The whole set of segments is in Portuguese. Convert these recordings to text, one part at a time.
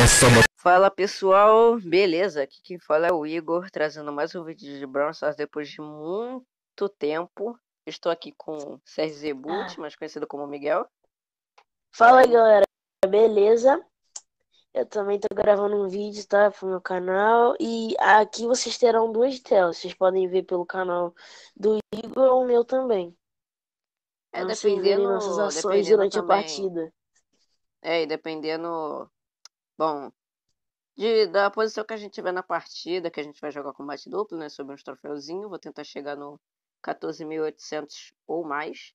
Essa Fala pessoal, beleza? Aqui quem fala é o Igor, trazendo mais um vídeo de Brawl Stars depois de muito tempo. Estou aqui com Sérgio Zebut, mais conhecido como Miguel. Fala aí, galera, beleza? Eu também tô gravando um vídeo, tá? Pro meu canal. E aqui vocês terão duas telas. Vocês podem ver pelo canal do Igor ou o meu também. É, verem dependendo, nossas ações dependendo durante a também, partida. é, e dependendo, bom, de, da posição que a gente tiver na partida, que a gente vai jogar combate duplo, né, sobre uns troféuzinhos, vou tentar chegar no 14.800 ou mais.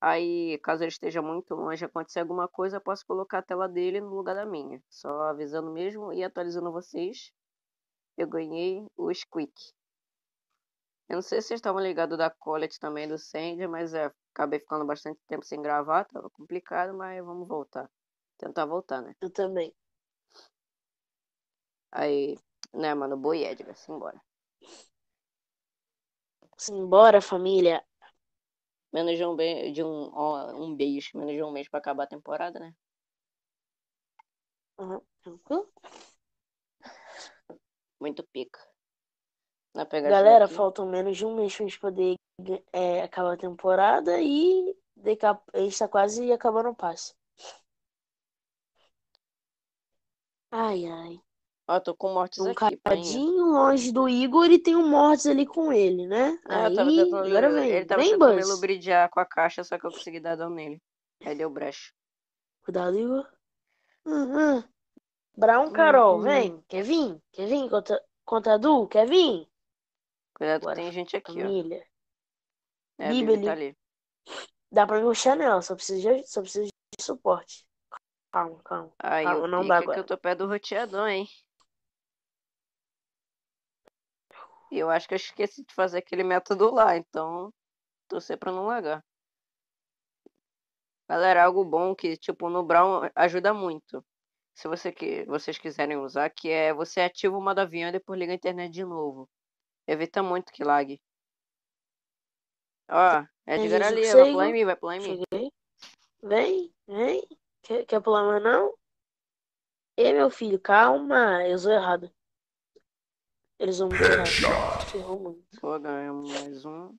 Aí, caso ele esteja muito longe, acontecer alguma coisa, eu posso colocar a tela dele no lugar da minha. Só avisando mesmo e atualizando vocês. Eu ganhei o Squeak. Eu não sei se vocês estavam ligados da Colette também, do Sandy, mas é, acabei ficando bastante tempo sem gravar, tava complicado, mas vamos voltar. Tentar voltar, né? Eu também. Aí, né, mano, Boi Edgar, simbora. Simbora, família. Menos de um, be de um, ó, um beijo, menos de um mês pra acabar a temporada, né? Uhum. Tranquilo? Muito pica. Galera, faltam menos de um mês pra gente poder é, acabar a temporada e a gente tá quase acabando o passe. Ai, ai. Ó, tô com mortes Um aqui, painha. cadinho longe do Igor e tem um Mortis ali com ele, né? É, eu tava Aí, tentando, agora vem. ele tava Vem, tentando lubridiar com a caixa, só que eu consegui dar dano nele. Aí deu brecha. Cuidado, Igor. Uhum. Brown, Carol, Uhum. vem. Quer vir? Quer vir contra, contra a Du? Quer vir? Cuidado tem gente aqui, ó. Família. É, a Bibi Bibi tá ali. Dá pra me puxar nela, só preciso de, só preciso de suporte. Calma, calma. Aí Calma, não dá é que agora. eu tô perto do roteador, hein? E eu acho que eu esqueci de fazer aquele método lá, então torcer pra não lagar. Galera, algo bom que, tipo, no Brown ajuda muito. Se você que, vocês quiserem usar, que é você ativa o modo avião e depois liga a internet de novo. Evita muito que lague. Ó, Edgar gente, ali, vai pular em mim, vai pular em mim. Cheguei. Vem, vem. Quer, quer pular mais não? Ei, meu filho, calma. Eu sou errado. Eles vão muito errado. Ferrou muito. Pô, ganhamos mais um.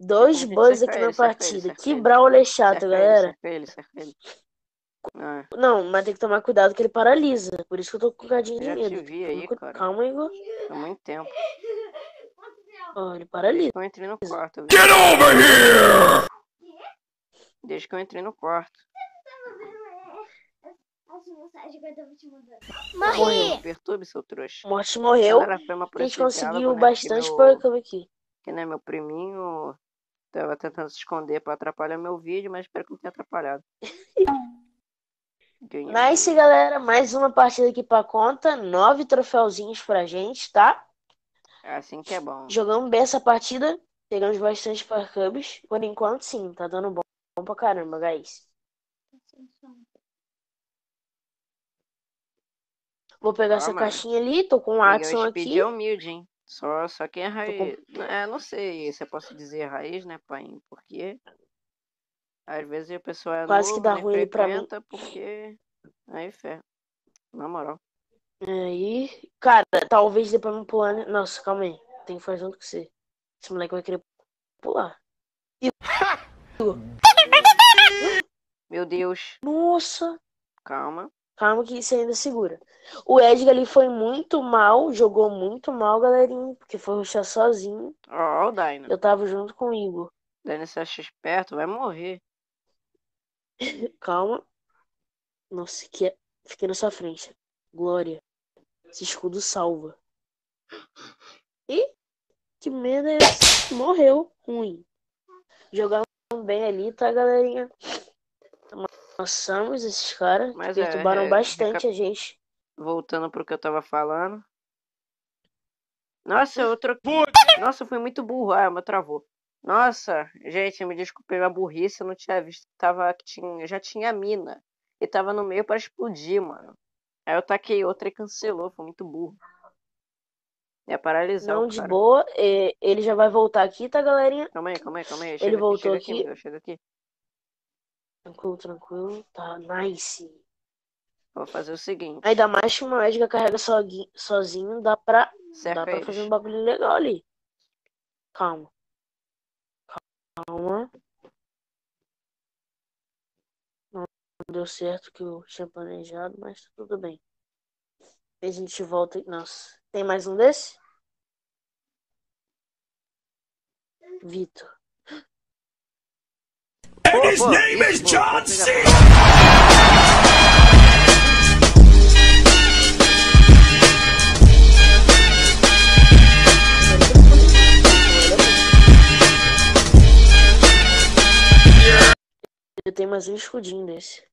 Dois buzz aqui ele, na ele, partida. cerca Que ele. brawler chato, Cerca ele, galera. cerca ele, cerca ele. Ah, Não, mas tem que tomar cuidado que ele paralisa. Por isso que eu tô com um cadinho de medo. vi aí. Calma, Igor. Há muito tempo. Ó, ele Desde paralisa. que eu entrei no quarto. viu? Get over here! Desde que eu entrei no quarto. As mensagens que eu tava te mandando. Morreu. Não perturbe, seu trouxa. Morte morreu. A gente conseguiu diálogo, né? bastante que por aqui. que, né, meu priminho tava tentando se esconder pra atrapalhar meu vídeo, mas espero que não tenha atrapalhado. Nice, galera. Mais uma partida aqui pra conta. Nove troféuzinhos pra gente, tá? É assim que é bom. Jogamos bem essa partida. Pegamos bastante Cubs. Por enquanto, sim. Tá dando bom, bom pra caramba, guys. Vou pegar Ó, essa mano. caixinha ali. Tô com o Watson aqui. é humilde, hein? Só, só quem é raiz. É, não sei se eu posso dizer raiz, né, pai? Porque às vezes a pessoa é Quase novo, que dá nem ruim ali pra mim. porque aí fé. Na moral. Aí, cara, talvez dê pra me pular. né? Nossa, calma aí. Tem que fazer junto com você. Esse moleque vai querer pular. Meu Deus, Nossa. calma. Calma que você ainda segura. O Edgar ali foi muito mal, jogou muito mal, galerinha, porque foi rushar sozinho. Ó, ó o Dino. Eu tava junto com o Igor. Dino se acha esperto, vai morrer. Calma. Nossa, que é... fiquei na sua frente. Glória. Esse escudo salva. Ih, que merda é essa? Morreu. Ruim. Jogaram bem ali, tá, galerinha? Amassamos esses caras. Mas é, Perturbaram é, bastante a gente. Voltando pro que eu tava falando. Nossa, eu troquei. Nossa, foi muito burro. Ah, meu travou. Nossa, gente, me desculpei a burrice, eu não tinha visto. Tava, que tinha, já tinha mina. E tava no meio pra explodir, mano. Aí eu taquei outra e cancelou, foi muito burro. Ia paralisar Não de cara. boa. é, Ele já vai voltar aqui, tá, galerinha? Calma aí, calma aí, calma aí. Ele Chega aqui, voltou aqui. Miguel, chega aqui. Tranquilo, tranquilo. Tá, nice. Vou fazer o seguinte. Ainda mais que uma Edgar carrega sozinho, dá pra, dá Cerca pra eles. fazer um bagulho legal ali. Calma. Calma. Não deu certo que eu tinha planejado, mas tá tudo bem. A gente volta. Nossa, tem mais um desse? Vitor. And his name is John pode C. pegar. Eu tenho mais um escudinho desse.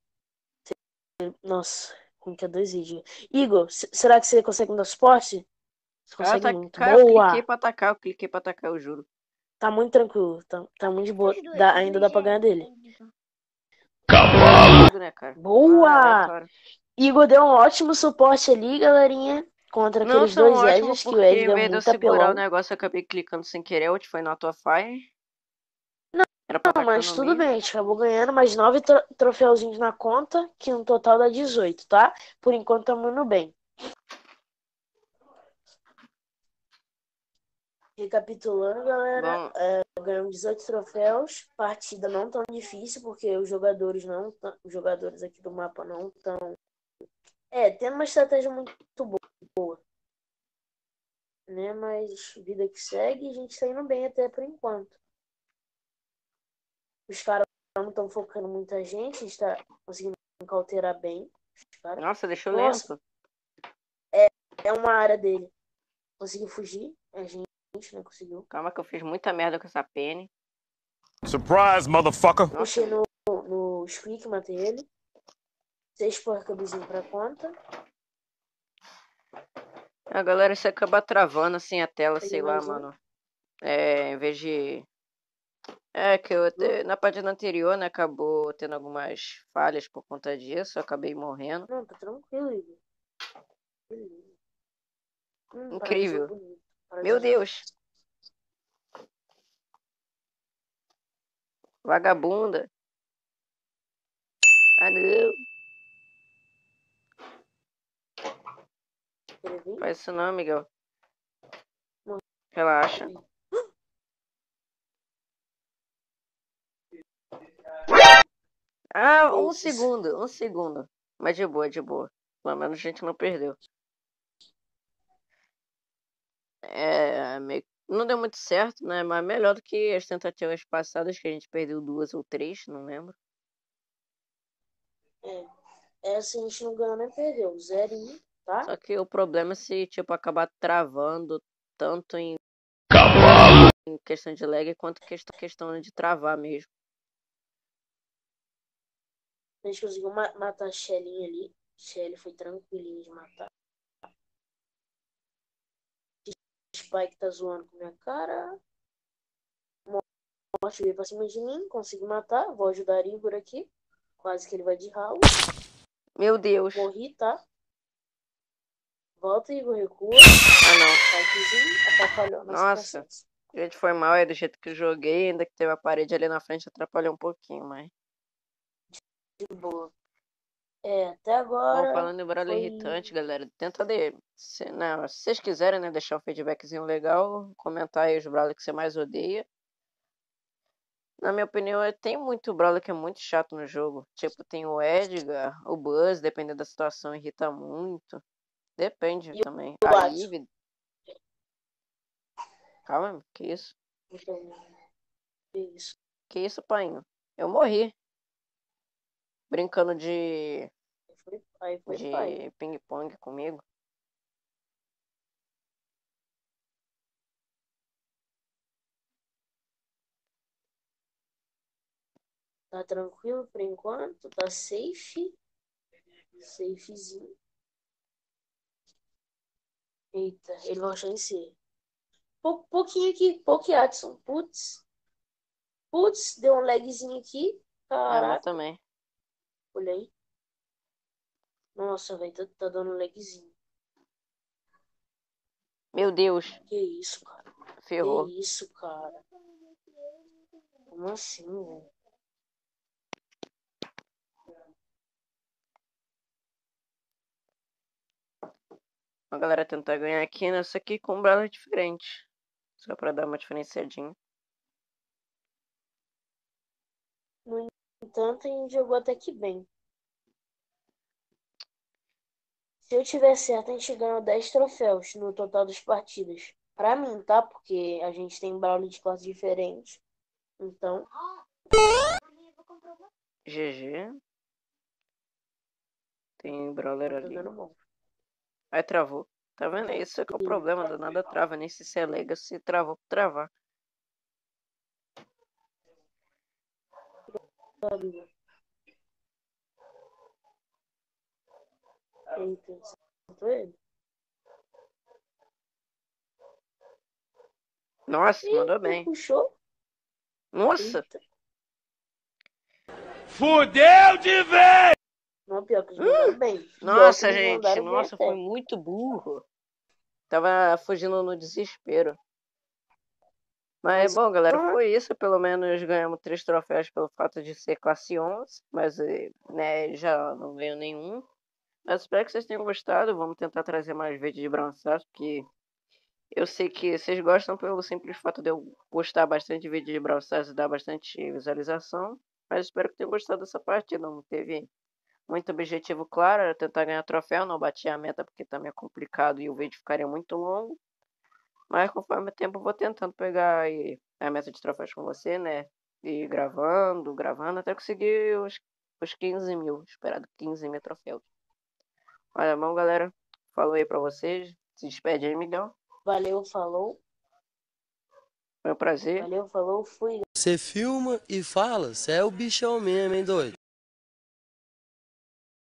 Nossa, com que é dois vídeos. Igor, será que você consegue me dar suporte? Você Ah, consegue tá, muito. cara, eu Boa! cliquei pra atacar, eu cliquei pra atacar, eu juro. Tá muito tranquilo. Tá, tá muito de boa. Dá- ainda dá pra ganhar dele. Né, cara? Boa! Igor deu um ótimo suporte ali, galerinha. Contra Não aqueles dois Edges que o Ed em deu vez de eu muito segurar apelão. o negócio, eu acabei clicando sem querer, o foi na tua fire. Não, Era pra Não, atacar mas tudo bem, a gente acabou ganhando mais nove tro troféuzinhos na conta, que no total dá 18, tá? Por enquanto estamos indo bem. Recapitulando, galera, é, ganhamos 18 troféus, partida não tão difícil, porque os jogadores não tão- os jogadores aqui do mapa não estão. É, tendo uma estratégia muito boa. Né? Mas vida que segue, a gente tá indo bem até por enquanto. Os caras não estão focando muita gente, a gente tá conseguindo cauterar bem. Nossa, deixou Nossa. lento. É uma área dele. Conseguiu fugir, a gente não conseguiu. Calma que eu fiz muita merda com essa Penny. Surprise, motherfucker. Puxei no, no Squeak, matei ele. Seis porcabuzinho pra conta. a galera se acaba travando assim a tela, Peguei sei lá, um. mano. É, em vez de. É que eu te- na partida anterior, né, acabou tendo algumas falhas por conta disso, eu acabei morrendo. Não, tá tranquilo, Igor. Hum, Incrível. Meu Deus! Vagabunda! Ah não! Faz isso não, Miguel. Relaxa. Ah, um segundo, um segundo. Mas de boa, de boa. Pelo menos a gente não perdeu. É, meio... não deu muito certo, né? Mas melhor do que as tentativas passadas, que a gente perdeu duas ou três, não lembro. Essa a gente não ganhou nem perdeu. Zerinho, tá? Só que o problema é se, tipo, acabar travando tanto em, em questão de lag quanto questão, questão de travar mesmo. A gente conseguiu ma- matar a Shelly ali. Shelly foi tranquilinho de matar. Spike tá zoando com minha cara. Morte veio pra cima de mim. Consegui matar. Vou ajudar Igor aqui. Quase que ele vai de ralo. Meu Deus! Morri, tá? Volta, Igor, recua. Ah, não. Atrapalhou. nosso Nossa. processo. Gente, foi mal aí do jeito que eu joguei, ainda que teve a parede ali na frente, atrapalhou um pouquinho, mas. De boa. É, até agora. Bom, falando em barulho foi- irritante, galera, tenta de. Se, não, se vocês quiserem, né, deixar um feedbackzinho legal, comentar aí os brawlers que você mais odeia. Na minha opinião, tem muito brawler que é muito chato no jogo. Tipo, tem o Edgar, o Buzz, dependendo da situação, irrita muito. Depende E também. A? Ivy. Calma, que isso? Isso. Que isso, painho? Eu morri. Brincando de, Aí foi, de ping-pong comigo. Tá tranquilo por enquanto, tá safe. Safezinho. Eita, ele vai achar em C. Pou- pouquinho aqui, pouquinho Adson. Putz. Putz, deu um lagzinho aqui. Ah, eu Caraca, também. Olhei. Nossa, velho, tá, tá, dando lagzinho. Meu Deus. Que isso, cara. Ferrou. Que isso, cara. Como assim, velho? A galera tentar ganhar aqui né? nessa aqui com um braço diferente. Só pra dar uma diferenciadinha. Entanto, a gente jogou até que bem. Se eu tiver certo, a gente ganhou 10 troféus no total das partidas. Pra mim, tá? Porque a gente tem brawler de classes diferentes. Então. GG. Tem brawler tá ali. Aí travou. Tá vendo? Esse é que é o problema, do nada trava, nem se se é legacy, travou por travar. Eita, acertou ele? Nossa, Ih, mandou bem. Puxou? Nossa, Eita. Fudeu de vez! Não, pior que eles mandaram bem. Nossa, gente, nossa, até. foi muito burro. Tava fugindo no desespero. Mas, bom, galera, foi isso. Pelo menos ganhamos três troféus pelo fato de ser classe 11. Mas, eh, né, já não veio nenhum. Mas espero que vocês tenham gostado. Vamos tentar trazer mais vídeos de Brown Stars, porque eu sei que vocês gostam pelo simples fato de eu postar bastante vídeo de Brawl Stars e dar bastante visualização. Mas espero que tenham gostado dessa partida. Não teve muito objetivo claro, era tentar ganhar troféu. Não bati a meta porque também é complicado e o vídeo ficaria muito longo. Mas conforme o tempo eu vou tentando pegar aí a meta de troféus com você, né? E gravando, gravando, até conseguir os, os 15 mil. Esperado 15 mil troféus. Olha, bom, galera. Falou aí pra vocês. Se despede aí, Miguel. Valeu, falou. Foi um prazer. Valeu, falou, fui. Você filma e fala, você é o bichão mesmo, hein, doido?